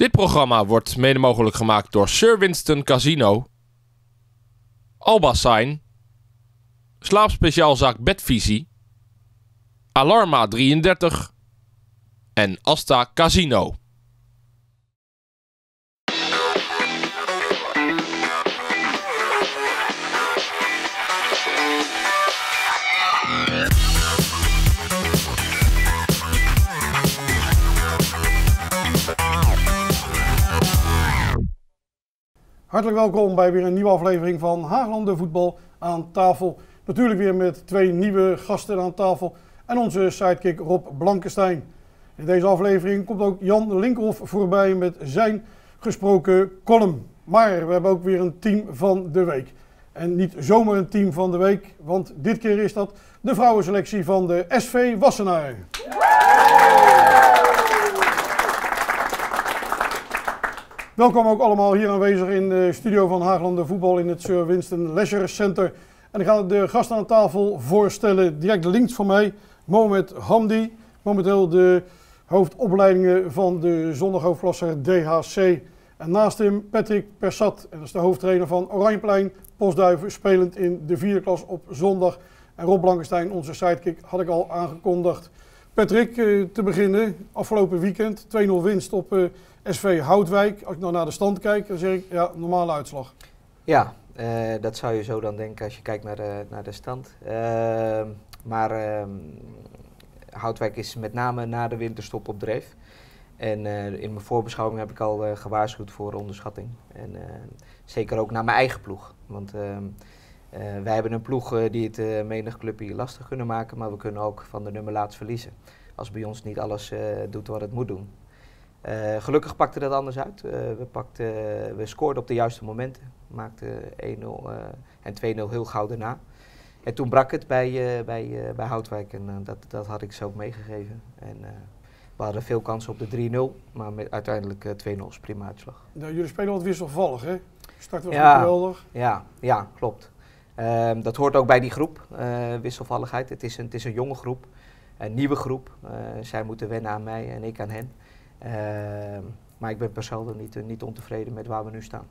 Dit programma wordt mede mogelijk gemaakt door Sir Winston Casino, Alba Sign, Slaapspeciaalzaak Bedvisie, Alarma 33 en Asta Casino. Hartelijk welkom bij weer een nieuwe aflevering van Haaglanden Voetbal aan tafel. Natuurlijk weer met twee nieuwe gasten aan tafel en onze sidekick Rob Blankenstein. In deze aflevering komt ook Jan Linkhoff voorbij met zijn gesproken column. Maar we hebben ook weer een team van de week. En niet zomaar een team van de week, want dit keer is dat de vrouwenselectie van de SV Wassenaar. Welkom ook allemaal hier aanwezig in de studio van Haaglanden Voetbal in het Sir Winston Leisure Center. En ik ga de gasten aan tafel voorstellen. Direct links van mij, Mohamed Hamdi. Momenteel de hoofdopleidingen van de zondaghoofdklasse DHC. En naast hem Patrick Persat. En dat is de hoofdtrainer van Oranjeplein, Postduiven, spelend in de vierde klas op zondag. En Rob Blankenstein, onze sidekick, had ik al aangekondigd. Patrick, eh, te beginnen, afgelopen weekend 2-0 winst op eh, SV Houtwijk. Als ik nou naar de stand kijk, dan zeg ik ja, normale uitslag. Ja, eh, dat zou je zo dan denken als je kijkt naar de, naar de stand. Ehm, maar ehm, Houtwijk is met name na de winterstop op dreef. En in mijn voorbeschouwing heb ik al gewaarschuwd voor onderschatting. En zeker ook naar mijn eigen ploeg. Want ehm, wij hebben een ploeg die het menig clubje lastig kunnen maken, maar we kunnen ook van de nummer laatst verliezen. Als bij ons niet alles doet wat het moet doen. Uh, gelukkig pakte dat anders uit. Uh, we, pakten, we scoorden op de juiste momenten. Maakten 1-0 uh, en 2-0 heel gauw daarna. En toen brak het bij, bij, bij Houtwijk en dat, dat had ik ze ook meegegeven. En, we hadden veel kansen op de 3-0, maar met, uiteindelijk 2-0 is prima uitslag. Nou, jullie spelen wat wisselvallig, hè? Start was ja, geweldig. Ja, ja klopt. Ehm, dat hoort ook bij die groep, wisselvalligheid. Het is, een, het is een jonge groep, een nieuwe groep. zij moeten wennen aan mij en ik aan hen. Ehm, maar ik ben persoonlijk niet, uh, niet ontevreden met waar we nu staan.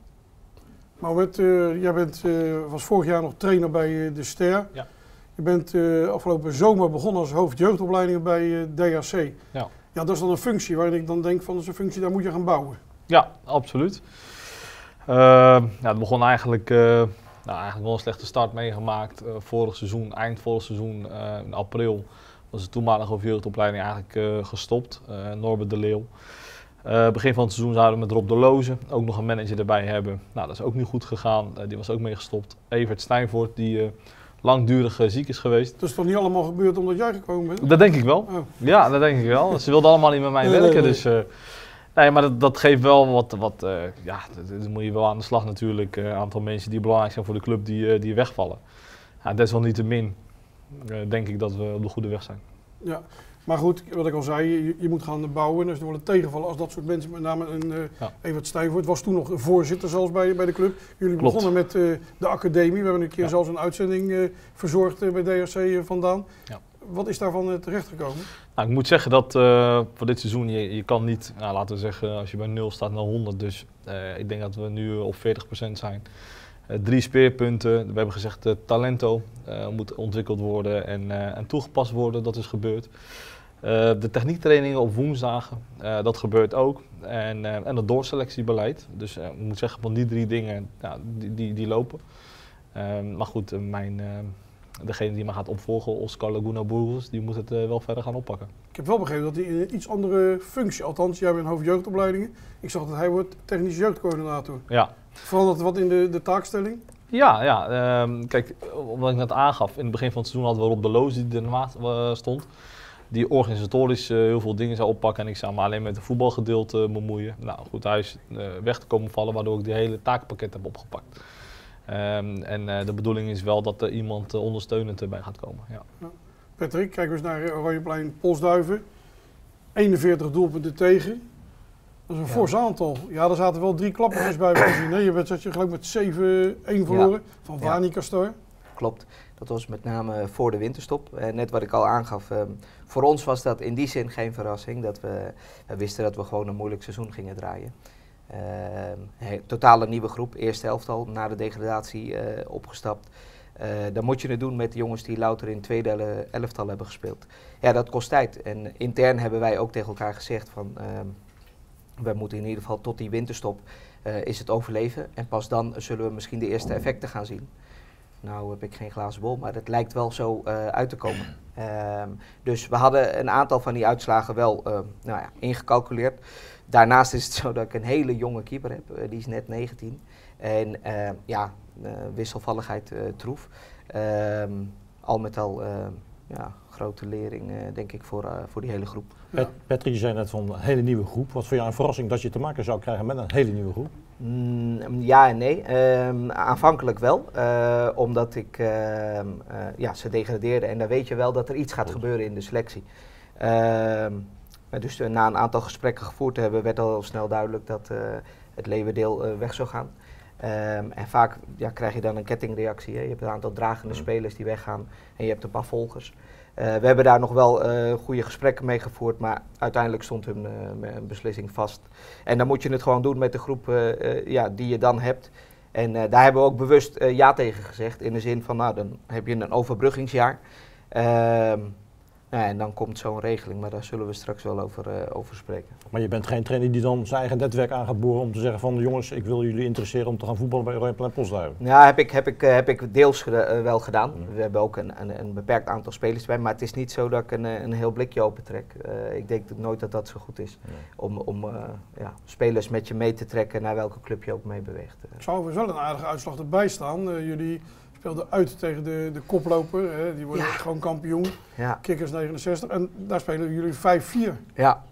Maar met, uh, jij bent, uh, was vorig jaar nog trainer bij de Ster. Ja. Je bent afgelopen zomer begonnen als hoofd jeugdopleidingen bij DHC. Ja. ja, dat is dan een functie waarin ik dan denk van dat is een functie, daar moet je gaan bouwen. Ja, absoluut. Ehm, ja, het begon eigenlijk, nou, eigenlijk wel een slechte start meegemaakt. vorig seizoen, eind vorig seizoen, in april was de toenmalige jeugdopleiding eigenlijk gestopt. Norbert de Leeuw. Uh, begin van het seizoen zouden we met Rob de Loze ook nog een manager erbij hebben. Nou, dat is ook niet goed gegaan. Uh, die was ook mee gestopt. Evert Stijnvoort, die uh, langdurig ziek is geweest. Dat is toch niet allemaal gebeurd omdat jij gekomen bent? Dat denk ik wel. Oh. Ja, dat denk ik wel. Ze wilden allemaal niet met mij werken. Dus, nee, maar dat, dat, geeft wel wat. wat ja, dat, moet je wel aan de slag natuurlijk. Een aantal mensen die belangrijk zijn voor de club, die, die wegvallen. Ja, desalniettemin denk ik dat we op de goede weg zijn. Ja, maar goed, wat ik al zei, je, je moet gaan bouwen. Dus er wordt tegenvallen als dat soort mensen, met name een uh, ja. Evert Stijnvoort, was toen nog voorzitter zelfs bij, bij de club. Jullie Klopt. begonnen met uh, de academie. We hebben een keer Ja. zelfs een uitzending uh, verzorgd bij DRC vandaan. Ja. Wat is daarvan terechtgekomen? Nou, ik moet zeggen dat uh, voor dit seizoen, je, je kan niet, nou, laten we zeggen, als je bij 0 staat naar 100. Dus uh, ik denk dat we nu op 40% zijn. Drie speerpunten. We hebben gezegd, talento moet ontwikkeld worden en, en toegepast worden. Dat is gebeurd. De techniektrainingen op woensdagen, dat gebeurt ook. En, en het doorselectiebeleid. Dus ik moet zeggen, van die drie dingen, nou, die, die, die lopen. Ehm, maar goed, mijn, degene die me gaat opvolgen, Oscar Laguna Burgos, die moet het wel verder gaan oppakken. Ik heb wel begrepen dat hij in een iets andere functie, althans jij bent hoofd jeugdopleidingen. Ik zag dat hij wordt technisch jeugdcoördinator. Ja. Verandert wat in de, de taakstelling? Ja, ja um, kijk, wat ik net aangaf, in het begin van het seizoen hadden we Rob de Loos die ernaast stond die organisatorisch uh, heel veel dingen zou oppakken en ik zou me alleen met het voetbalgedeelte bemoeien. Nou goed, hij is uh, weg te komen vallen waardoor ik die hele taakpakket heb opgepakt. Um, en uh, de bedoeling is wel dat er iemand ondersteunend erbij gaat komen. Ja. Patrick, kijk eens naar Oranjeplein Polsduiven. 41 doelpunten tegen. Dat is een ja. fors aantal. Ja, er zaten wel drie klappertjes bij. Gezien, hè? Je werd je geloof met 7-1 verloren van Vani Castor. klopt. Dat was met name voor de winterstop. Uh, net wat ik al aangaf, um, voor ons was dat in die zin geen verrassing. Dat we, we wisten dat we gewoon een moeilijk seizoen gingen draaien. Uh, totale nieuwe groep, eerste elftal, na de degradatie uh, opgestapt. Uh, dan moet je het doen met de jongens die louter in tweede elftal hebben gespeeld. Ja, dat kost tijd. En intern hebben wij ook tegen elkaar gezegd van... Ehm, we moeten in ieder geval tot die winterstop uh, is het overleven. En pas dan zullen we misschien de eerste effecten gaan zien. Nou heb ik geen glazen bol, maar het lijkt wel zo uit te komen. Uh, dus we hadden een aantal van die uitslagen wel nou ja, ingecalculeerd. Daarnaast is het zo dat ik een hele jonge keeper heb, die is net 19. En ja, wisselvalligheid troef. Ehm, al met al ja, grote lering, denk ik, voor, voor die hele groep. Pet, Patrick, je zei net van een hele nieuwe groep. Wat voor jou een verrassing dat je te maken zou krijgen met een hele nieuwe groep? Mm, ja en nee. Um, aanvankelijk wel, uh, omdat ik, uh, ja, ze degradeerden en dan weet je wel dat er iets gaat gebeuren in de selectie. Ehm, dus na een aantal gesprekken gevoerd te hebben, werd al snel duidelijk dat het leeuwendeel weg zou gaan. Um, en vaak ja, krijg je dan een kettingreactie. Hè. Je hebt een aantal dragende spelers die weggaan en je hebt een paar volgers. Uh, we hebben daar nog wel uh, goede gesprekken mee gevoerd, maar uiteindelijk stond hun uh, beslissing vast. En dan moet je het gewoon doen met de groep ja, die je dan hebt. En daar hebben we ook bewust ja tegen gezegd, in de zin van, nou, dan heb je een overbruggingsjaar. Nou, en dan komt zo'n regeling, maar daar zullen we straks wel over, uh, over spreken. Maar je bent geen trainer die dan zijn eigen netwerk aan gaat boren om te zeggen van jongens, ik wil jullie interesseren om te gaan voetballen bij Oranje Postduiven? Ja, heb ik, heb ik, uh, heb ik deels uh, wel gedaan. Mm. We hebben ook een, een, een, beperkt aantal spelers bij, maar het is niet zo dat ik een, een heel blikje opentrek. ik denk nooit dat dat zo goed is om, om ja, spelers met je mee te trekken naar welke club je ook mee beweegt. Ik zou er wel een aardige uitslag erbij staan. jullie speelde uit tegen de, de koploper. Hè. Die worden ja. gewoon kampioen. Ja. Kickers 69. En daar spelen jullie 5-4. Ja.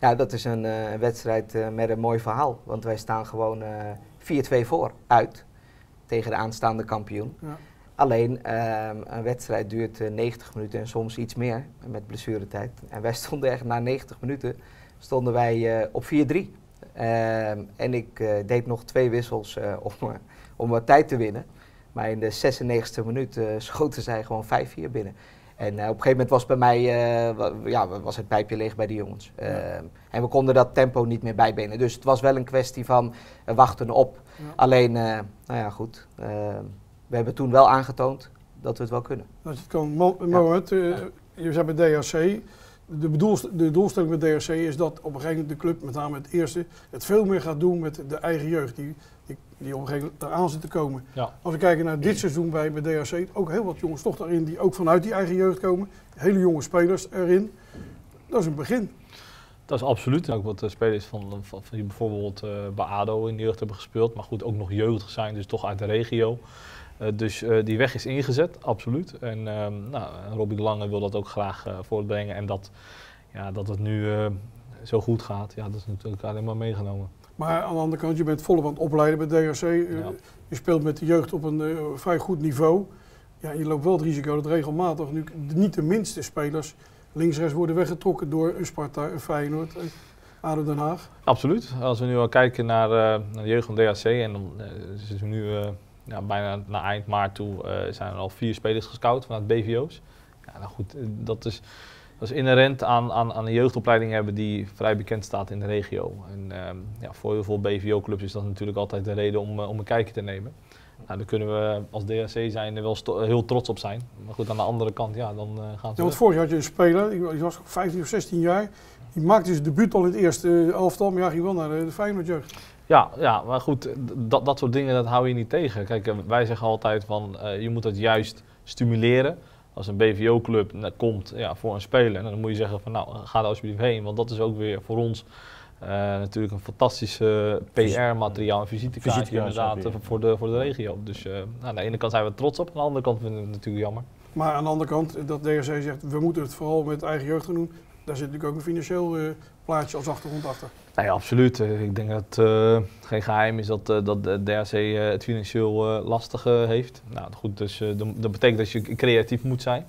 ja, dat is een, uh, wedstrijd uh, met een mooi verhaal. Want wij staan gewoon uh, 4-2 voor uit tegen de aanstaande kampioen. Ja. Alleen ehm, een wedstrijd duurt 90 minuten en soms iets meer met blessuretijd. En wij stonden echt na 90 minuten stonden wij op 4-3. Um, en ik deed nog twee wissels om, om wat tijd te winnen. Maar in de 96e minuut uh, schoten zij gewoon 5-4 binnen. En uh, op een gegeven moment was bij mij uh, ja, was het pijpje leeg bij de jongens. Ja. en we konden dat tempo niet meer bijbenen. Dus het was wel een kwestie van wachten op. Ja. Alleen, nou ja, goed. we hebben toen wel aangetoond dat we het wel kunnen. Dat het kan. Mo Mohamed, je zei bij DHC. De, bedoelst de doelstelling met DHC is dat op een gegeven moment de club, met name het eerste, het veel meer gaat doen met de eigen jeugd. Die die, die op een gegeven moment eraan zit te komen. Ja. Als we kijken naar dit seizoen bij, bij DRC, ook heel wat jongens toch daarin die ook vanuit die eigen jeugd komen. Hele jonge spelers erin. Dat is een begin. Dat is absoluut. Ook wat spelers van, van, van die bijvoorbeeld uh, bij ADO in de jeugd hebben gespeeld. Maar goed, ook nog jeugdig zijn, dus toch uit de regio. Uh, dus uh, die weg is ingezet, absoluut. En nou, Robbie Lange wil dat ook graag voortbrengen. En dat, ja, dat het nu zo goed gaat, ja, dat is natuurlijk alleen maar meegenomen. Maar aan de andere kant, je bent volop aan het opleiden bij DRC. Ja. Je speelt met de jeugd op een uh, vrij goed niveau. Ja, je loopt wel het risico dat regelmatig nu niet de minste spelers links-rechts worden weggetrokken door een Sparta, een Feyenoord, een ADO Den Haag. Absoluut. Als we nu al kijken naar, uh, naar de jeugd van DRC en dan uh, is nu ja, bijna naar eind maart toe zijn er al vier spelers gescout vanuit BVO's. Ja, nou goed, dat is dat is inherent aan, aan, aan een jeugdopleiding hebben die vrij bekend staat in de regio. En um, ja, voor heel veel BVO-clubs is dat natuurlijk altijd de reden om, uh, om een kijkje te nemen. Nou, daar kunnen we als DRC zijn er wel heel trots op zijn. Maar goed, aan de andere kant, ja, dan uh, gaan ze... Ja, want vorig jaar had je een speler, die was 15 of 16 jaar. Die maakte zijn debuut al in het eerste elftal, maar ja, ging wel naar de, de Feyenoord-jeugd. Ja, ja, maar goed, dat, dat soort dingen dat hou je niet tegen. Kijk, eh, wij zeggen altijd van, uh, je moet het juist stimuleren als een BVO-club komt ja, voor een speler, dan moet je zeggen van nou, ga er alsjeblieft heen. Want dat is ook weer voor ons uh, natuurlijk een fantastische PR-materiaal, een visitekaartje inderdaad voor de, voor de regio. Dus uh, nou, aan de ene kant zijn we trots op, aan de andere kant vinden we het natuurlijk jammer. Maar aan de andere kant, dat DRC zegt, we moeten het vooral met eigen jeugd gaan doen. Daar zit natuurlijk ook een financieel uh, plaatje als achtergrond achter. Nee, absoluut. Ik denk dat het uh, geen geheim is dat, uh, dat de DRC uh, het financieel lastig heeft. Nou goed, dus dat betekent dat je creatief moet zijn.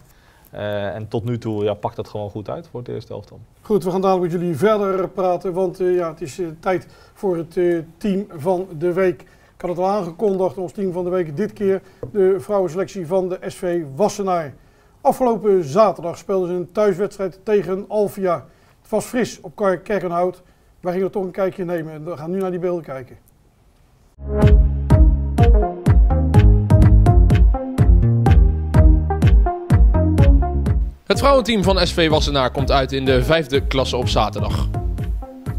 en tot nu toe ja, pakt dat gewoon goed uit voor het eerste elftal. Goed, we gaan dadelijk met jullie verder praten, want ja, het is tijd voor het team van de week. had het al aangekondigd, ons team van de week dit keer de vrouwenselectie van de SV Wassenaar. Afgelopen zaterdag speelden ze een thuiswedstrijd tegen Alvia. Het was fris op Kerkenhout. Wij gingen toch een kijkje nemen en we gaan nu naar die beelden kijken. Het vrouwenteam van SV Wassenaar komt uit in de vijfde klasse op zaterdag.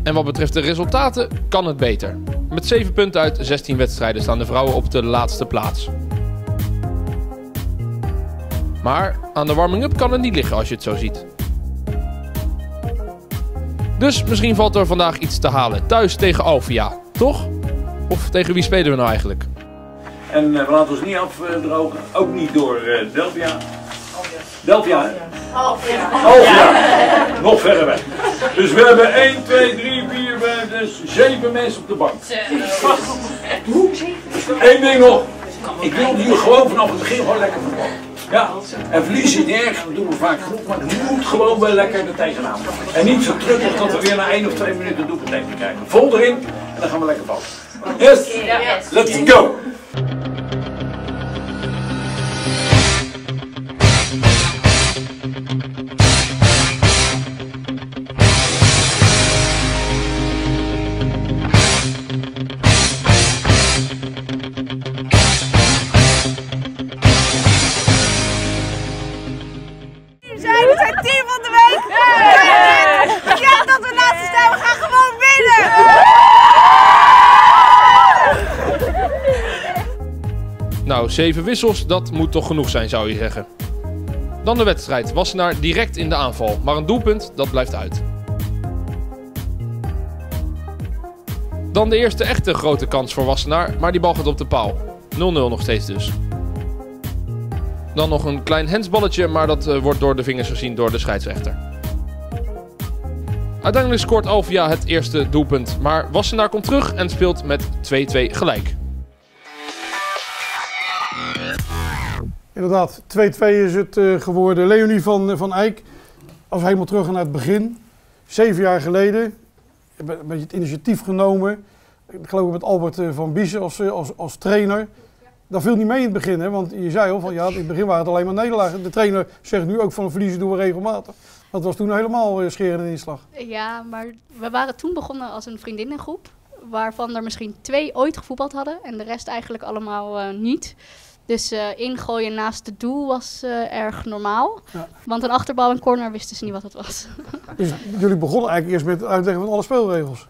En wat betreft de resultaten kan het beter. Met 7 punten uit 16 wedstrijden staan de vrouwen op de laatste plaats. Maar aan de warming-up kan het niet liggen als je het zo ziet. Dus misschien valt er vandaag iets te halen. Thuis tegen Alvia, toch? Of tegen wie spelen we nou eigenlijk? En eh, we laten ons niet afdrogen, ook niet door eh, Delvia. Delvia, hè? Alvia. Nog verder weg. Dus we hebben 1, 2, 3, 4, 5, 6, 7 mensen op de bank. Eén ding nog. Ik wil hier gewoon vanaf het begin gewoon lekker voetballen. Ja, en niet erg, dat doen we vaak genoeg, maar het moet gewoon wel lekker er tegenaan. En niet zo trukkig dat we weer na één of twee minuten doelpunt tegen krijgen. Vol erin en dan gaan we lekker vallen. Yes? Let's go! Zeven wissels, dat moet toch genoeg zijn, zou je zeggen. Dan de wedstrijd. Wassenaar direct in de aanval, maar een doelpunt, dat blijft uit. Dan de eerste echte grote kans voor Wassenaar, maar die bal gaat op de paal. 0-0 nog steeds dus. Dan nog een klein hensballetje, maar dat eh, wordt door de vingers gezien door de scheidsrechter. Uiteindelijk scoort Alvia het eerste doelpunt, maar Wassenaar komt terug en speelt met 2-2 gelijk. Inderdaad, 2-2 is het eh, geworden. Leonie van, van Eyck, als we helemaal terug gaan naar het begin. Zeven jaar geleden, heb een beetje het initiatief genomen. Ik geloof met Albert eh, van Biesen als, eh, als, als trainer. Dat viel niet mee in het begin, hè? want je zei al van ja, in het begin waren het alleen maar nederlagen. De trainer zegt nu ook van verliezen doen we regelmatig. Dat was toen helemaal scheren en inslag. Ja, maar we waren toen begonnen als een vriendinnengroep. Waarvan er misschien twee ooit gevoetbald hadden en de rest eigenlijk allemaal eh, niet. Dus eh, ingooien naast het doel was eh, erg normaal. Ja. Want een achterbal en corner wisten ze niet wat het was. Dus jullie begonnen eigenlijk eerst met het uitleggen van alle speelregels.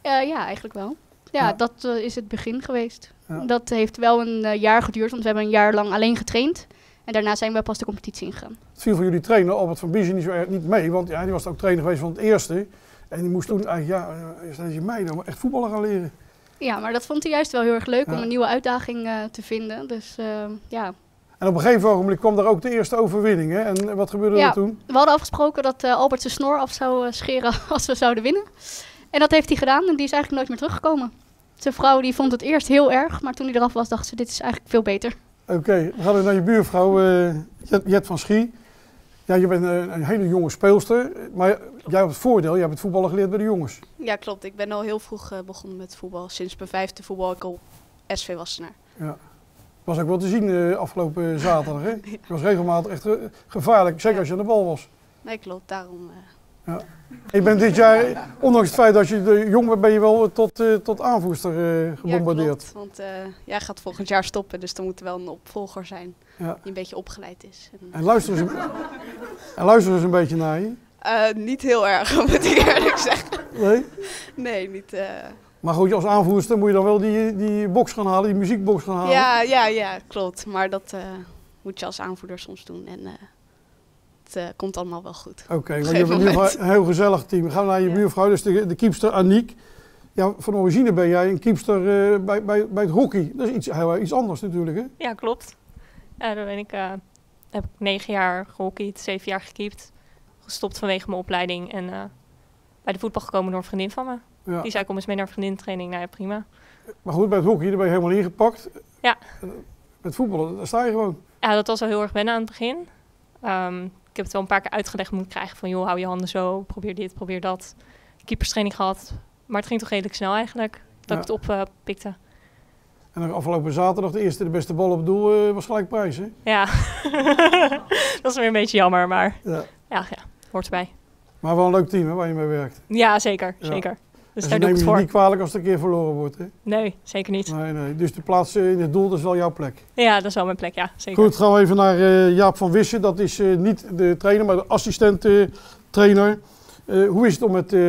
Eh, ja, eigenlijk wel. Ja, Ja. dat is het begin geweest. Ja. Dat heeft wel een jaar geduurd, want we hebben een jaar lang alleen getraind. En daarna zijn we pas de competitie ingegaan. Het viel voor jullie trainer Albert van Biesen niet zo erg niet mee, want ja, die was ook trainer geweest van het eerste. En die moest toen eigenlijk, ja, is deze meiden maar echt voetballen gaan leren. Ja, maar dat vond hij juist wel heel erg leuk Ja. om een nieuwe uitdaging eh, te vinden. Dus eh, ja, En op een gegeven ogenblik kwam daar ook de eerste overwinning. Hè? En wat gebeurde Ja. er toen? We hadden afgesproken dat eh, Albert zijn snor af zou eh, scheren als we zouden winnen. En dat heeft hij gedaan en die is eigenlijk nooit meer teruggekomen. Zijn vrouw die vond het eerst heel erg, maar toen hij eraf was dacht ze dit is eigenlijk veel beter. Oké, we gaan naar je buurvrouw Jet, Jet van Schie. Ja, je bent een, een hele jonge speelster, maar jij hebt het voordeel, je hebt het voetballen geleerd bij de jongens. Ja, klopt. Ik ben al heel vroeg eh, begonnen met voetbal. Sinds mijn vijfde voetbal ik al SV Wassenaar. Ja. Was ook wel te zien eh, afgelopen zaterdag. Hè? Je was regelmatig echt eh, gevaarlijk, zeker als je aan de bal was. Nee, klopt. Daarom. Eh, Je bent dit jaar, ondanks het feit dat je jong bent, ben je wel tot, eh, tot aanvoerster eh, ja, gebombardeerd. klopt. Want eh, jij gaat volgend jaar stoppen, dus er moet wel een opvolger zijn Ja. die een beetje opgeleid is. En, En luister eens, een- en luister eens een beetje naar je. niet heel erg, moet ik eerlijk zeggen. Nee? Nee, niet. Maar goed, als aanvoerster moet je dan wel die, die box gaan halen, die muziekbox gaan halen. ja, ja, ja, klopt. Maar dat moet je als aanvoerder soms doen. En het eh, komt allemaal wel goed. Oké, want je hebt een heel gezellig team. We gaan naar je Ja. buurvrouw, dus de, de keepster Aniek. Ja, van origine ben jij een keepster eh, bij, bij, bij het hockey. Dat is iets, heel, iets anders natuurlijk, hè? Ja, klopt. Ja, daar ben ik, eh, heb ik negen jaar gehockeyd, zeven jaar gekiept. Gestopt vanwege mijn opleiding en eh, bij de voetbal gekomen door een vriendin van me. Ja. Die zei, kom eens mee naar vriendinnentraining. Nou ja, prima. Maar goed, bij het hockey, daar ben je helemaal ingepakt. Ja. Met voetballen, daar sta je gewoon. Ja, dat was wel heel erg wennen aan het begin. Ehm, ik heb het wel een paar keer uitgelegd moeten krijgen van, joh, hou je handen zo, probeer dit, probeer dat. Keeperstraining gehad, maar het ging toch redelijk snel eigenlijk, dat Ja. ik het oppikte. En dan afgelopen zaterdag de eerste de beste bal op doel eh, was gelijk prijs, hè? Ja, dat is weer een beetje jammer, maar Ja. ja, ja hoort erbij. Maar wel een leuk team hè, waar je mee werkt. Ja, zeker, Ja. zeker. Dus en daar doe ik het je voor. niet kwalijk als het een keer verloren wordt, hè? Nee, zeker niet. Nee, nee. Dus de plaats eh, in het doel, dat is wel jouw plek. Ja, dat is wel mijn plek, ja, zeker. Goed, gaan we even naar eh, Jaap van Wissen. Dat is eh, niet de trainer, maar de assistent eh, trainer. Eh, hoe is het om met eh,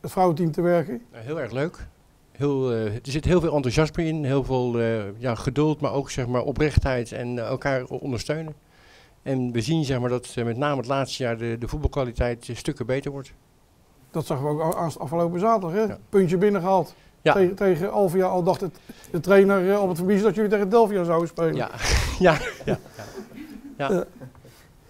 het vrouwenteam te werken? Heel erg leuk. Heel, eh, er zit heel veel enthousiasme in, heel veel eh, ja, geduld, maar ook zeg maar, oprechtheid en elkaar ondersteunen. En we zien zeg maar, dat met name het laatste jaar de, de voetbalkwaliteit stukken beter wordt. Dat zagen we ook afgelopen zaterdag. Hè? Puntje binnengehaald. Ja. Tegen, tegen Alvia al dacht het, de trainer eh, Albert Verbies dat jullie tegen Delvia zouden spelen. Ja, ja, ja. ja. ja. Eh,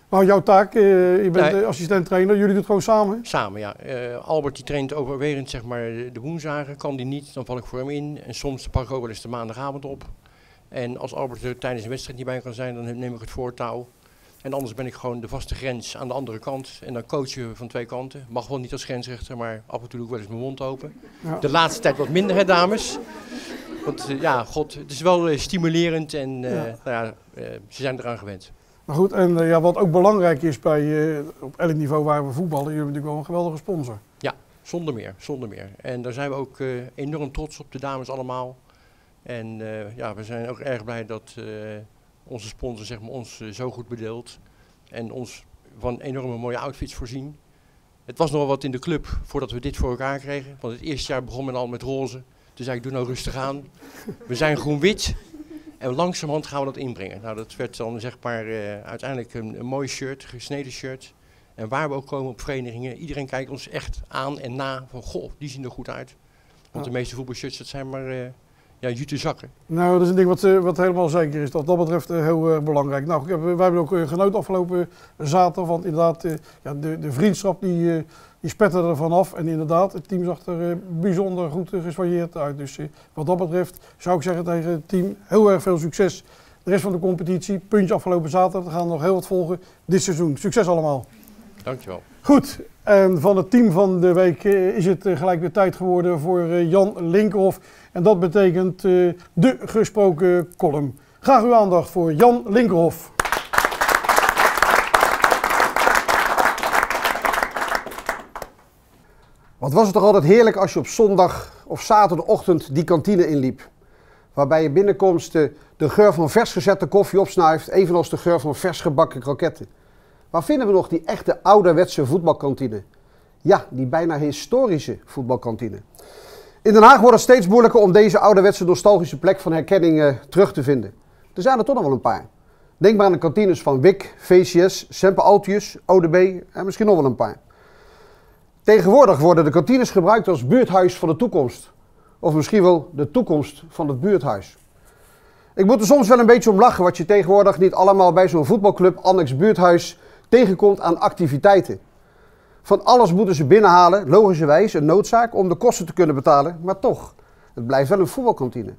maar jouw taak, eh, je bent Nee. assistent trainer, jullie doen het gewoon samen. Samen, ja. Eh, Albert die traint overwegend zeg maar, de, de woensdagen. Kan die niet, dan val ik voor hem in. En soms pak ik ook wel eens de maandagavond op. En als Albert er tijdens een wedstrijd niet bij kan zijn, dan neem ik het voortouw. En anders ben ik gewoon de vaste grens aan de andere kant. En dan coachen we van twee kanten. Mag wel niet als grensrechter, maar af en toe doe ik wel eens mijn mond open. Ja. De laatste tijd wat minder, hè, dames. Want eh, ja, god, het is wel eh, stimulerend en eh, Ja. Nou ja, ze zijn eraan gewend. Maar goed, en ja, wat ook belangrijk is bij, op elk niveau waar we voetballen, jullie hebben natuurlijk wel een geweldige sponsor. Ja, zonder meer, zonder meer. En daar zijn we ook enorm trots op, de dames allemaal. En ja, we zijn ook erg blij dat onze sponsor zeg maar, ons eh, zo goed bedeelt. En ons van enorme mooie outfits voorzien. Het was nog wat in de club voordat we dit voor elkaar kregen. Want het eerste jaar begon men al met roze. Toen zei ik, doe nou rustig aan. We zijn groen-wit. En langzamerhand gaan we dat inbrengen. Nou, dat werd dan zeg maar eh, uiteindelijk een, een mooi shirt, gesneden shirt. En waar we ook komen op verenigingen, iedereen kijkt ons echt aan en na van, goh, die zien er goed uit. Want Ja. de meeste voetbalshirts, dat zijn maar eh ja, jute zakken. Nou, dat is een ding wat, eh, wat helemaal zeker is. Wat dat betreft eh, heel erg belangrijk. Nou, wij hebben ook eh, genoten afgelopen zaterdag. Want inderdaad, eh, ja, de, de vriendschap die, eh, die er vanaf. En inderdaad, het team zag er eh, bijzonder goed gesvarieerd uit. Dus eh, wat dat betreft zou ik zeggen tegen het team heel erg veel succes. De rest van de competitie, puntje afgelopen zaterdag. Er gaan nog heel wat volgen dit seizoen. Succes allemaal. Dankjewel. Goed, en van het team van de week eh, is het eh, gelijk weer tijd geworden voor eh, Jan Linkerhoff. En dat betekent eh, de gesproken column. Graag uw aandacht voor Jan Linkerhoff. Wat was het toch altijd heerlijk als je op zondag of zaterdagochtend die kantine inliep. Waarbij je binnenkomst de, de geur van vers gezette koffie opsnuift, evenals de geur van vers gebakken kroketten. Waar vinden we nog die echte ouderwetse voetbalkantine? Ja, die bijna historische voetbalkantine. In Den Haag wordt het steeds moeilijker om deze ouderwetse nostalgische plek van herkenning eh, terug te vinden. Er zijn er toch nog wel een paar. Denk maar aan de kantines van WIC, VCS, Semper Altius, ODB en misschien nog wel een paar. Tegenwoordig worden de kantines gebruikt als buurthuis van de toekomst. Of misschien wel de toekomst van het buurthuis. Ik moet er soms wel een beetje om lachen wat je tegenwoordig niet allemaal bij zo'n voetbalclub annex buurthuis tegenkomt aan activiteiten. Van alles moeten ze binnenhalen, logischerwijs een noodzaak om de kosten te kunnen betalen, maar toch, het blijft wel een voetbalkantine.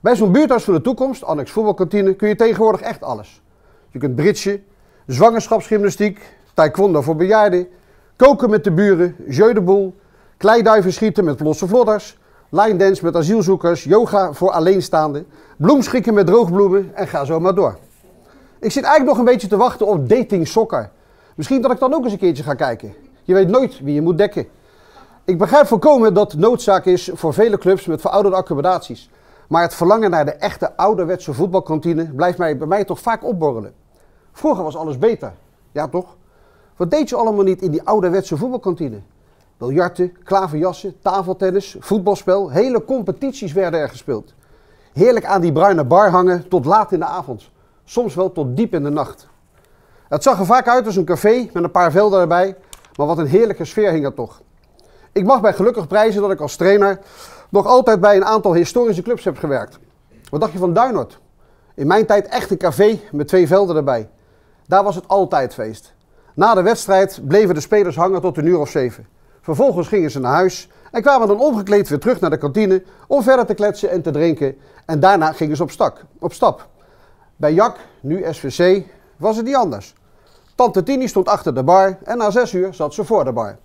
Bij zo'n buurthuis van de toekomst, annex voetbalkantine, kun je tegenwoordig echt alles. Je kunt bridgen, zwangerschapsgymnastiek, taekwondo voor bejaarden, koken met de buren, jeu de boel, kleiduiven schieten met losse vlodders, line dance met asielzoekers, yoga voor alleenstaanden, bloemschikken met droogbloemen en ga zo maar door. Ik zit eigenlijk nog een beetje te wachten op dating soccer. Misschien dat ik dan ook eens een keertje ga kijken. Je weet nooit wie je moet dekken. Ik begrijp volkomen dat noodzaak is voor vele clubs met verouderde accommodaties. Maar het verlangen naar de echte ouderwetse voetbalkantine blijft mij, bij mij toch vaak opborrelen. Vroeger was alles beter. Ja toch? Wat deed je allemaal niet in die ouderwetse voetbalkantine? Biljarten, klaverjassen, tafeltennis, voetbalspel. Hele competities werden er gespeeld. Heerlijk aan die bruine bar hangen tot laat in de avond. Soms wel tot diep in de nacht. Het zag er vaak uit als een café met een paar velden erbij. Maar wat een heerlijke sfeer hing er toch. Ik mag bij gelukkig prijzen dat ik als trainer nog altijd bij een aantal historische clubs heb gewerkt. Wat dacht je van Duinoord? In mijn tijd echt een café met twee velden erbij. Daar was het altijd feest. Na de wedstrijd bleven de spelers hangen tot een uur of zeven. Vervolgens gingen ze naar huis en kwamen dan omgekleed weer terug naar de kantine om verder te kletsen en te drinken. En daarna gingen ze op, stak, op stap. Bij Jak, nu SVC, was het niet anders. Tante Tini stond achter de bar en na zes uur zat ze voor de bar.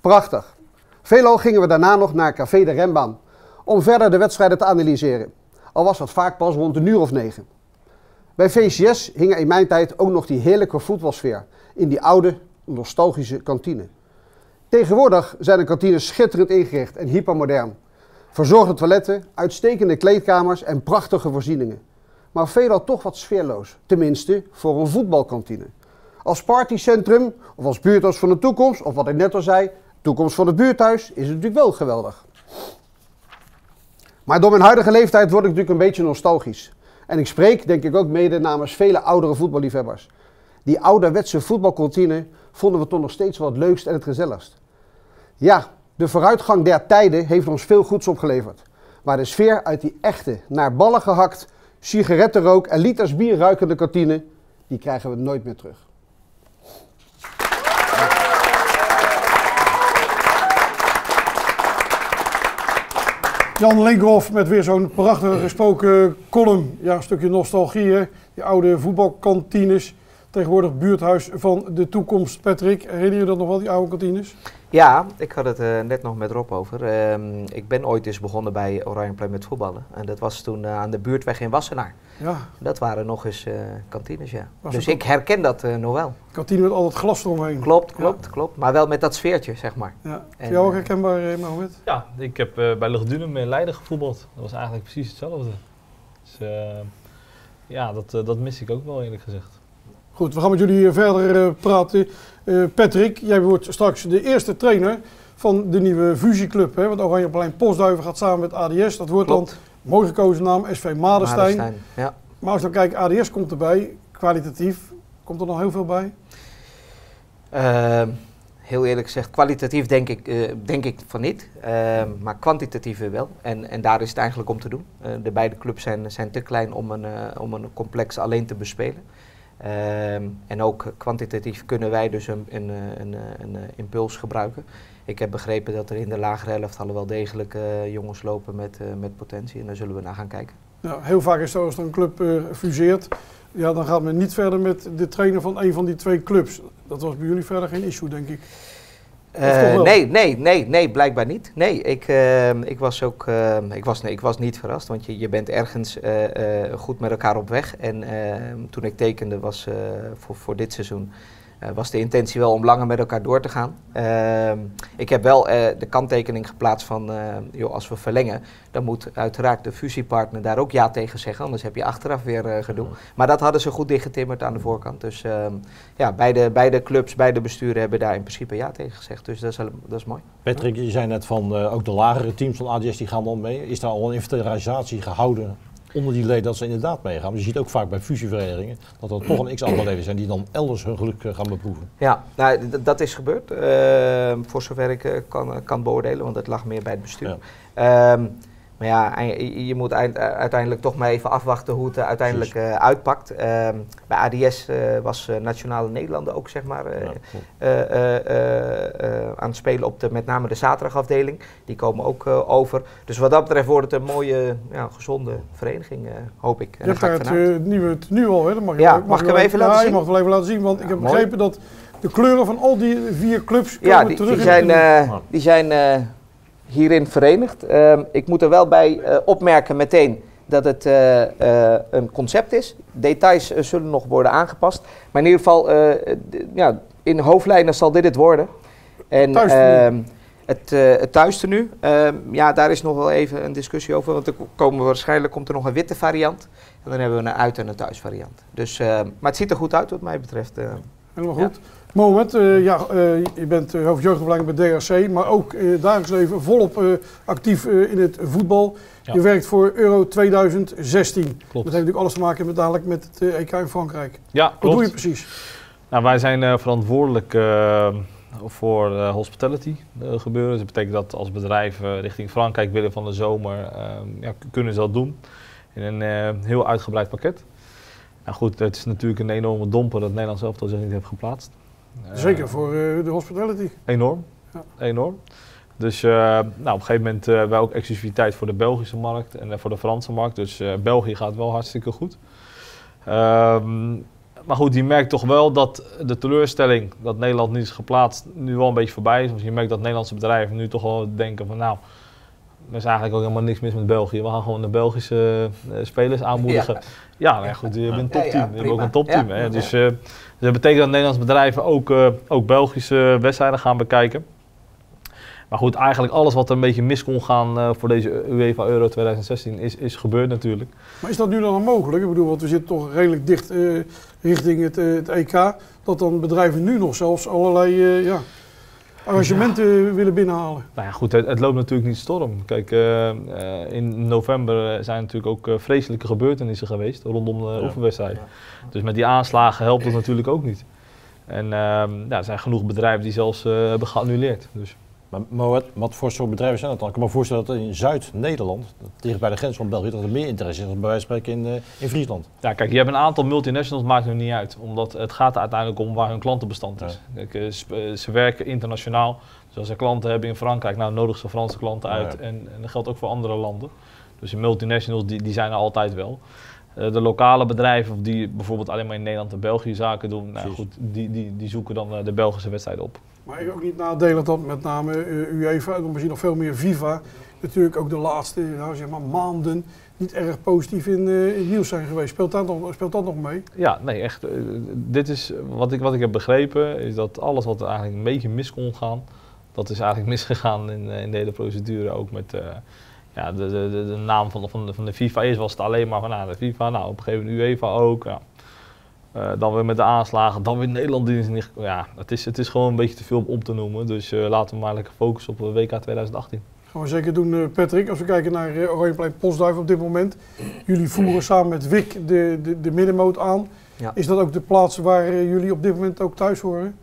Prachtig. Veelal gingen we daarna nog naar Café de Rembaan om verder de wedstrijden te analyseren. al was dat vaak pas rond een uur of negen. Bij VCS hing in mijn tijd ook nog die heerlijke voetbalsfeer in die oude, nostalgische kantine. Tegenwoordig zijn de kantines schitterend ingericht en hypermodern. Verzorgde toiletten, uitstekende kleedkamers en prachtige voorzieningen. Maar veelal toch wat sfeerloos, tenminste voor een voetbalkantine. Als partycentrum of als buurthuis van de toekomst, of wat ik net al zei, toekomst van het buurthuis, is het natuurlijk wel geweldig. Maar door mijn huidige leeftijd word ik natuurlijk een beetje nostalgisch. En ik spreek denk ik ook mede namens vele oudere voetballiefhebbers. Die ouderwetse voetbalkantine vonden we toch nog steeds wel het leukst en het gezelligst. Ja, de vooruitgang der tijden heeft ons veel goeds opgeleverd. Maar de sfeer uit die echte, naar ballen gehakt, sigarettenrook en liters bier ruikende kantine, die krijgen we nooit meer terug. Jan Linkhoff met weer zo'n prachtige gesproken column. Ja, een stukje nostalgie? Die oude voetbalkantines. Tegenwoordig buurthuis van de toekomst. Patrick, herinner je dat nog wel, die oude kantines? Ja, ik had het eh, net nog met Rob over. Ehm, ik ben ooit eens begonnen bij Oranjeplein met voetballen. En dat was toen eh, aan de buurtweg in Wassenaar. Ja. Dat waren nog eens eh, kantines, ja. Was dus het ik herken dat eh, nog wel. Kantine met al dat glas eromheen. Klopt, klopt, klopt. Maar wel met dat sfeertje, zeg maar. Ja. En, Voor jou ook herkenbaar, eh, Mohamed? Ja, ik heb eh, bij Lugdunum in Leiden gevoetbald. Dat was eigenlijk precies hetzelfde. Dus eh, ja, dat, dat mis ik ook wel eerlijk gezegd. Goed, we gaan met jullie eh, verder eh, praten. Eh, Patrick, jij wordt straks de eerste trainer van de nieuwe fusieclub. Hè? Want Oranjeplein Postduiven gaat samen met ADS. Dat wordt Klopt. dan mooi gekozen naam SV Madenstein. Madenstein, ja. Maar als je dan kijkt, ADS komt erbij, kwalitatief. Komt er nog heel veel bij? Ehm, heel eerlijk gezegd, kwalitatief denk ik, denk ik van niet. Ehm, maar kwantitatief wel. En, en daar is het eigenlijk om te doen. De beide clubs zijn, zijn te klein om een, om een complex alleen te bespelen. Ehm, en ook kwantitatief kunnen wij dus een, een, eh, een, eh, een, eh, impuls gebruiken. Ik heb begrepen dat er in de lagere helft al wel degelijk jongens lopen met, met potentie. En daar zullen we naar gaan kijken. Nou, heel vaak is het als een club eh, fuseert, ja, dan gaat men niet verder met de trainer van een van die twee clubs. Dat was bij jullie verder geen issue, denk ik. Eh, nee, nee, nee, nee, blijkbaar niet. Nee, ik, ehm, ik was ook, ehm, ik, was, nee, ik was niet verrast, want je, je bent ergens eh, eh, goed met elkaar op weg. En ehm, toen ik tekende was voor, voor dit seizoen, eh, was de intentie wel om langer met elkaar door te gaan. Ehm, ik heb wel eh, de kanttekening geplaatst van, eh, joh, als we verlengen, dan moet uiteraard de fusiepartner daar ook ja tegen zeggen, anders heb je achteraf weer gedoe. Maar dat hadden ze goed dichtgetimmerd aan de voorkant. Dus ehm, ja, beide, beide clubs, beide besturen hebben daar in principe ja tegen gezegd. Dus dat is, dat is mooi. Patrick, je zei net van ook de lagere teams van ADS die gaan dan mee. Is daar al een inventarisatie gehouden onder die leden dat ze inderdaad meegaan? Je ziet ook vaak bij fusieverenigingen dat er toch een x-aantal leden zijn die dan elders hun geluk eh, gaan beproeven. Ja, nou, dat is gebeurd. Ehm, voor zover ik eh, kan, kan beoordelen, want het lag meer bij het bestuur. Ehm, maar ja, je- je moet eind- eh, uiteindelijk toch maar even afwachten hoe het er uiteindelijk eh, uitpakt. Ehm, bij ADS eh, was eh, Nationale Nederlanden ook zeg maar, eh, eh, eh, eh, eh, aan het spelen op de, met name de zaterdagafdeling. Die komen ook eh, over. Dus wat dat betreft wordt het een mooie, ja, gezonde vereniging, eh, hoop ik. En Je daar hebt ga daar ik het nieuwe tenue al, hè? Dat mag je, Ja, mag mag ik hem even laten ja, zien? je mag het wel even laten zien, want ik heb mooi. begrepen dat de kleuren van al die vier clubs komen Ja, die, terug die in zijn, eh, die zijn eh, hierin verenigd. Ehm, ik moet er wel bij eh, opmerken meteen dat het eh, eh, een concept is. Details zullen nog worden aangepast. Maar in ieder geval, ja, in hoofdlijnen zal dit het worden. En Thuistenu. ehm, het, het thuistenu, ehm, ja, daar is nog wel even een discussie over. Want er ko- komen waarschijnlijk komt er nog een witte variant. En dan hebben we een uit- en een thuisvariant. Dus, maar het ziet er goed uit wat mij betreft. Helemaal goed. Moment, eh, ja, eh, je bent uh, hoofdjeugdopleiding bij DRC, maar ook uh, dagelijks leven volop actief in het voetbal. Ja. Je werkt voor Euro 2016. Klopt. Dat heeft natuurlijk alles te maken met dadelijk met het EK in Frankrijk. Ja, Wat klopt. doe je precies? Nou, wij zijn eh, verantwoordelijk eh, voor eh, hospitality eh, gebeuren. Dus dat betekent dat als bedrijf eh, richting Frankrijk willen van de zomer, eh, ja, kunnen ze dat doen. In een eh, heel uitgebreid pakket. Nou goed, het is natuurlijk een enorme domper dat Nederland zelf zich niet heeft geplaatst. Eh, Zeker voor uh, de hospitality. Enorm, Ja. enorm. Dus uh, nou, op een gegeven moment uh, wij ook exclusiviteit voor de Belgische markt en uh, voor de Franse markt. Dus België gaat wel hartstikke goed. Um, maar goed, je merkt toch wel dat de teleurstelling dat Nederland niet is geplaatst nu wel een beetje voorbij is. Want je merkt dat Nederlandse bedrijven nu toch wel denken van nou, er is eigenlijk ook helemaal niks mis met België. We gaan gewoon de Belgische eh, spelers aanmoedigen. Ja. Ja, nou goed, je bent een Ja, ja, topteam. je hebt ook een topteam. Ja. Hè? Dus, eh, dus dat betekent dat Nederlandse bedrijven ook, eh, ook Belgische wedstrijden gaan bekijken. Maar goed, eigenlijk alles wat er een beetje mis kon gaan eh, voor deze UEFA Euro 2016 is, is gebeurd natuurlijk. Maar is dat nu dan nog mogelijk? Ik bedoel, want we zitten toch redelijk dicht eh, richting het, het EK. Dat dan bedrijven nu nog zelfs allerlei eh, ja, arrangementen willen binnenhalen. Nou ja, goed, het, het loopt natuurlijk niet storm. Kijk, eh, eh, in november zijn natuurlijk ook eh, vreselijke gebeurtenissen geweest rondom de oefenwedstrijd. Dus met die aanslagen helpt het natuurlijk ook niet. En ehm, ja, er zijn genoeg bedrijven die zelfs eh, hebben geannuleerd. Dus. Maar, maar wat, wat voor soort bedrijven zijn dat dan? Ik kan me voorstellen dat in Zuid-Nederland, dicht bij de grens van België, dat er meer interesse is dan bij wijze van spreken in, eh, in Friesland. Ja, kijk, je hebt een aantal multinationals, maakt nu niet uit. Omdat het gaat er uiteindelijk om waar hun klantenbestand is. Kijk, eh, eh, ze werken internationaal. Dus als ze klanten hebben in Frankrijk, nou nodig ze Franse klanten uit. ja. En, en dat geldt ook voor andere landen. Dus die multinationals, die, die zijn er altijd wel. Eh, de lokale bedrijven, of die bijvoorbeeld alleen maar in Nederland en België zaken doen, nou, goed, die, die, die zoeken dan eh, de Belgische wedstrijden op. Maar ik ook niet nadelen dat met name eh, UEFA en misschien nog veel meer FIFA natuurlijk ook de laatste nou, zeg maar, maanden niet erg positief in, eh, in het nieuws zijn geweest. Speelt dat nog, speelt dat nog mee? Ja, nee, echt. dit is wat ik, wat ik heb begrepen, is dat alles wat er eigenlijk een beetje mis kon gaan, dat is eigenlijk misgegaan in, in de hele procedure. Ook met eh, ja, de, de, de, de naam van de, van, de, van de FIFA. Eerst was het alleen maar van nou, de FIFA, nou op een gegeven moment UEFA ook. Ja. Eh, dan weer met de aanslagen, dan weer Nederland. Die is niet, ja, het is, het is gewoon een beetje te veel om op te noemen. Dus eh, laten we maar lekker focussen op de WK 2018. Gaan we zeker doen, eh, Patrick. Als we kijken naar eh, Oranjeplein Postduif op dit moment. Jullie voeren samen met WIC de, de, de middenmoot aan. Ja. Is dat ook de plaats waar eh, jullie op dit moment ook thuis horen?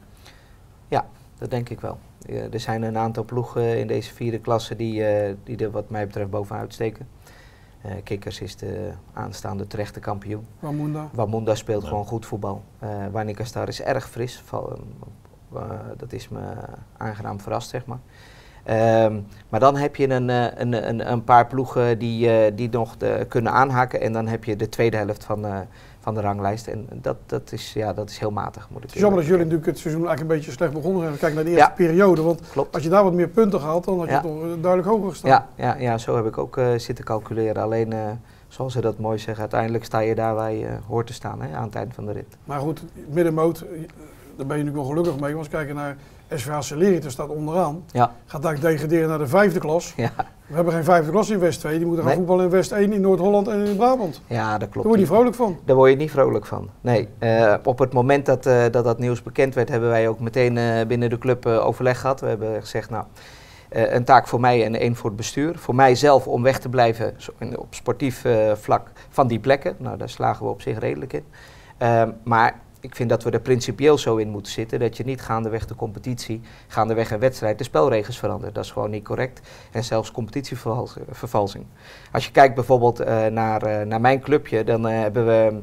Ja, dat denk ik wel. Ja, er zijn een aantal ploegen in deze vierde klasse die, eh, die er wat mij betreft bovenuit steken. Eh Kikkers is de aanstaande terechte kampioen. Wamunda. Wamunda speelt gewoon goed voetbal. Uh, Wanikastar is erg fris. Val, eh, dat is me aangenaam verrast, zeg maar. Ehm, maar dan heb je een, eh, een, een, een paar ploegen die, eh, die nog de, kunnen aanhaken. En dan heb je de tweede helft van, eh, van de ranglijst. En dat, dat, is, ja, dat is heel matig, moet ik Het is jammer dat jullie natuurlijk het seizoen eigenlijk een beetje slecht begonnen zijn. Kijk naar de Ja. eerste periode. Want Klopt. als je daar wat meer punten haalt, dan had je Ja. toch duidelijk hoger gestaan. Ja, ja, ja, zo heb ik ook zitten calculeren. Alleen, zoals ze dat mooi zeggen, uiteindelijk sta je daar waar je hoort te staan hè, aan het eind van de rit. Maar goed, middenmoot, daar ben je natuurlijk wel gelukkig mee. Want als we kijken naar SVH Celeritas staat onderaan. Ja. Gaat daar degraderen naar de vijfde klas. Ja. We hebben geen vijfde klas in West 2. Die moeten gaan Nee. voetballen in West 1, in Noord-Holland en in Brabant. Ja, dat klopt. Daar word je niet vrolijk van. Daar word je niet vrolijk van. Nee, eh, op het moment dat, eh, dat dat nieuws bekend werd, hebben wij ook meteen eh, binnen de club overleg gehad. We hebben gezegd, nou, een taak voor mij en één voor het bestuur. Voor mij zelf om weg te blijven op sportief vlak van die plekken. Nou, daar slagen we op zich redelijk in. Ehm, maar ik vind dat we er principieel zo in moeten zitten dat je niet gaandeweg de competitie, gaandeweg een wedstrijd, de spelregels verandert. Dat is gewoon niet correct. En zelfs competitievervalsing. Als je kijkt bijvoorbeeld eh, naar, eh, naar mijn clubje, dan eh, hebben we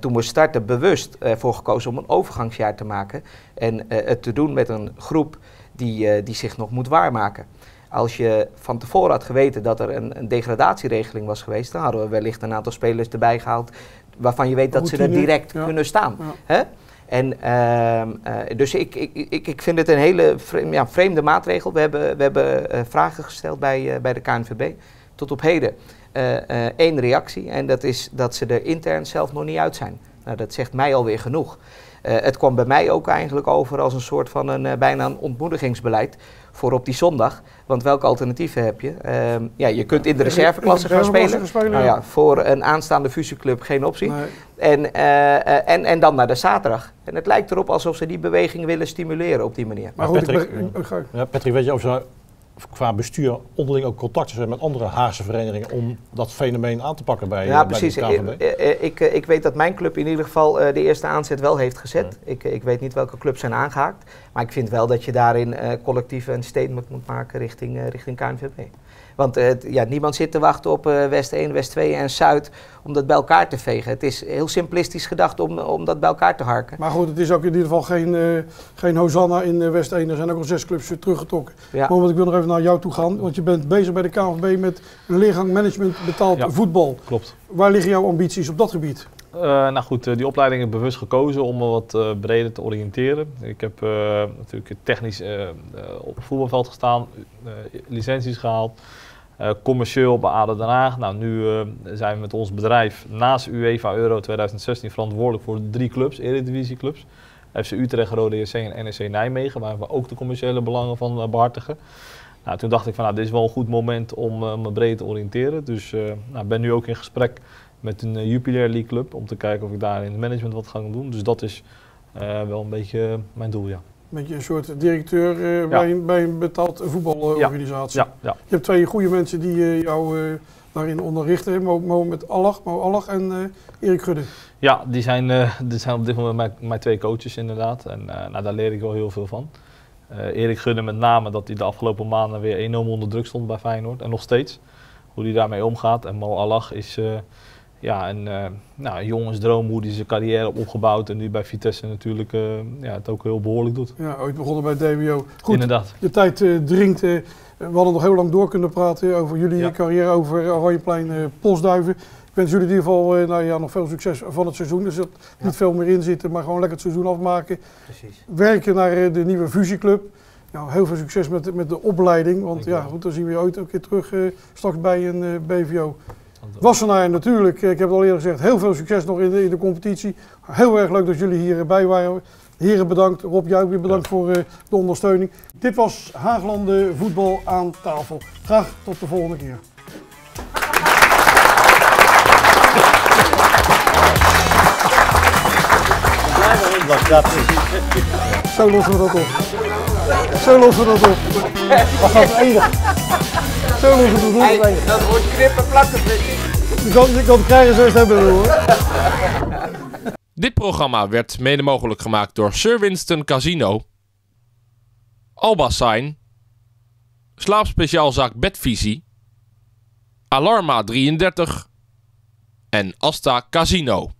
toen we starten bewust voor gekozen om een overgangsjaar te maken. En het te doen met een groep die, die zich nog moet waarmaken. Als je van tevoren had geweten dat er een, een degradatieregeling was geweest, dan hadden we wellicht een aantal spelers erbij gehaald waarvan je weet dat ze er direct ja. kunnen staan. Hè? En, ehm, eh, dus ik, ik, ik, ik vind het een hele vreemde, ja, vreemde maatregel. We hebben, we hebben eh, vragen gesteld bij, eh, bij de KNVB. Tot op heden één reactie en dat is dat ze er intern zelf nog niet uit zijn. Nou, dat zegt mij alweer genoeg. Het kwam bij mij ook eigenlijk over als een soort van een, bijna een ontmoedigingsbeleid voor op die zondag. Want welke alternatieven heb je? Ehm, ja, je kunt in de reserveklasse gaan spelen. nou ja. voor een aanstaande fusieclub geen optie. Nee. En, eh, eh, en, en dan naar de zaterdag. En het lijkt erop alsof ze die beweging willen stimuleren op die manier. Maar goed, Patrick, ik ik Ja, Patrick, weet je of ze qua bestuur onderling ook contacten zijn met andere Haagse verenigingen om dat fenomeen aan te pakken bij, Ja, eh, bij precies. Ik, eh, eh, ik, ik weet dat mijn club in ieder geval de eerste aanzet wel heeft gezet. Ik, ik weet niet welke clubs zijn aangehaakt. Maar ik vind wel dat je daarin eh, collectief een statement moet maken richting, richting KNVB. Want eh, het- ja, niemand zit te wachten op eh, West 1, West 2 en Zuid om dat bij elkaar te vegen. Het is heel simplistisch gedacht om, om dat bij elkaar te harken. Maar goed, het is ook in ieder geval geen, eh, geen Hosanna in West 1. Er zijn ook al zes clubs teruggetrokken. Ja. Maar want ik wil nog even naar jou toe gaan. Want je bent bezig bij de KNVB met een leergang management betaald Ja. voetbal. Klopt. Waar liggen jouw ambities op dat gebied? Eh, nou goed, die opleiding heb ik bewust gekozen om me wat eh, breder te oriënteren. Ik heb eh, natuurlijk technisch op het voetbalveld gestaan, eh, licenties gehaald. Eh, commercieel bij ADO Den Haag. Nou, nu eh, zijn we met ons bedrijf naast UEFA Euro 2016 verantwoordelijk voor drie clubs, Eredivisieclubs. FC Utrecht, Rode JC en NEC Nijmegen, waar we ook de commerciële belangen van eh, behartigen. Nou, toen dacht ik van, nou, dit is wel een goed moment om me breed te oriënteren. Dus ik nou, ben nu ook in gesprek met een Jupiler League club om te kijken of ik daar in het management wat ga doen. Dus dat is wel een beetje mijn doel, ja. Met je een soort directeur uh, ja. bij, een, bij, een, betaald voetbalorganisatie. Je hebt twee goede mensen die uh, jou uh, daarin onderrichten. Mohamed Allah, Mo Allah en Erik Gudde. Ja, die zijn, die zijn op dit moment mijn, mijn twee coaches inderdaad. En nou, daar leer ik wel heel veel van. Erik Gudde met name dat hij de afgelopen maanden weer enorm onder druk stond bij Feyenoord. En nog steeds. Hoe hij daarmee omgaat. En Mo Allah is ja, een uh, nou, jongensdroom, hoe hij zijn carrière opgebouwd en nu bij Vitesse natuurlijk uh, ja, het ook heel behoorlijk doet. Ja, ooit begonnen bij DWO. Goed, Inderdaad. de tijd uh, dringt. we hadden nog heel lang door kunnen praten over jullie ja. carrière, over Oranjeplein, Postduiven. Ik wens jullie in ieder geval nou, ja, nog veel succes van het seizoen. Dus dat ja. niet veel meer in zitten, maar gewoon lekker het seizoen afmaken. Precies. Werken naar de nieuwe fusieclub. Nou, heel veel succes met, met de opleiding, want ja, goed, dan zien we je ooit ook weer terug straks bij een BVO. Wassenaar natuurlijk, ik heb het al eerder gezegd, heel veel succes nog in de, in de competitie. Heel erg leuk dat jullie hierbij waren. Heren bedankt, Rob jou weer bedankt ja. voor uh, de ondersteuning. Dit was Haaglanden voetbal aan tafel. Graag tot de volgende keer. Zo lossen we dat op. Zo lossen we dat op. Enig? Dat. Hey, dat wordt knippen plakken. Je kan, je kan het krijgen zoals het hebben hoor. Dit programma werd mede mogelijk gemaakt door Sir Winston Casino, Alba Sign, Slaapspeciaalzaak Bedvisie, Alarma 33 en Asta Casino.